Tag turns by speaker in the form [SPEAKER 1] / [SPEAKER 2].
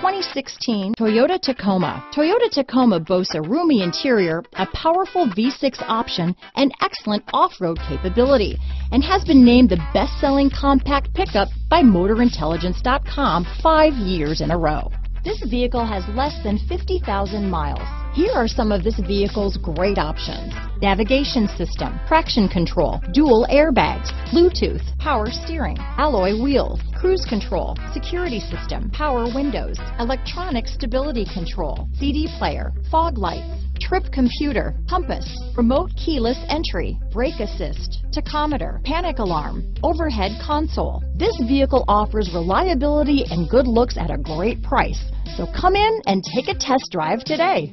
[SPEAKER 1] 2016 Toyota Tacoma. Toyota Tacoma boasts a roomy interior, a powerful V6 option, and excellent off-road capability, and has been named the best-selling compact pickup by MotorIntelligence.com five years in a row. This vehicle has less than 50,000 miles. Here are some of this vehicle's great options. Navigation system, traction control, dual airbags, Bluetooth, power steering, alloy wheels, cruise control, security system, power windows, electronic stability control, CD player, fog lights, trip computer, compass, remote keyless entry, brake assist, tachometer, panic alarm, overhead console. This vehicle offers reliability and good looks at a great price. So come in and take a test drive today.